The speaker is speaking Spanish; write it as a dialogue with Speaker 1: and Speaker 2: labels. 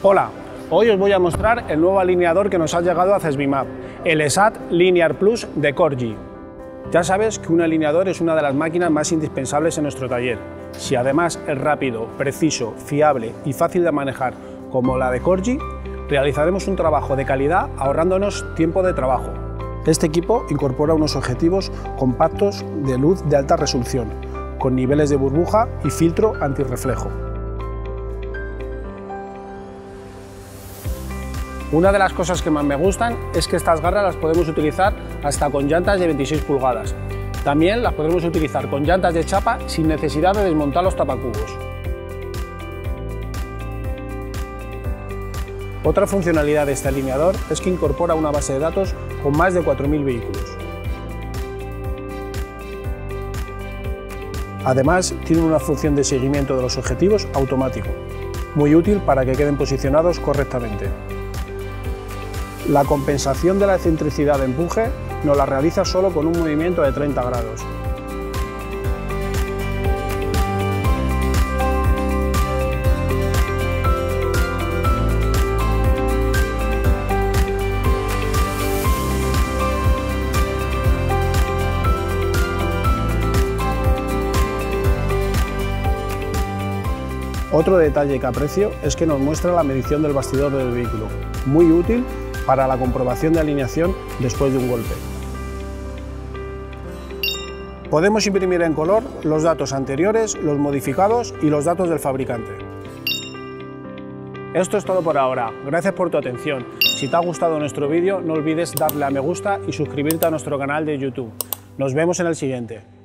Speaker 1: Hola, hoy os voy a mostrar el nuevo alineador que nos ha llegado a CESBIMAP, el ESAT Linear Plus de Corgi. Ya sabes que un alineador es una de las máquinas más indispensables en nuestro taller. Si además es rápido, preciso, fiable y fácil de manejar como la de Corgi, realizaremos un trabajo de calidad ahorrándonos tiempo de trabajo. Este equipo incorpora unos objetivos compactos de luz de alta resolución, con niveles de burbuja y filtro antirreflejo. Una de las cosas que más me gustan es que estas garras las podemos utilizar hasta con llantas de 26 pulgadas. También las podemos utilizar con llantas de chapa sin necesidad de desmontar los tapacubos. Otra funcionalidad de este alineador es que incorpora una base de datos con más de 4.000 vehículos. Además, tiene una función de seguimiento de los objetivos automático, muy útil para que queden posicionados correctamente. La compensación de la excentricidad de empuje nos la realiza solo con un movimiento de 30 grados. Otro detalle que aprecio es que nos muestra la medición del bastidor del vehículo, muy útil para la comprobación de alineación después de un golpe. Podemos imprimir en color los datos anteriores, los modificados y los datos del fabricante. Esto es todo por ahora, gracias por tu atención. Si te ha gustado nuestro vídeo no olvides darle a me gusta y suscribirte a nuestro canal de YouTube. Nos vemos en el siguiente.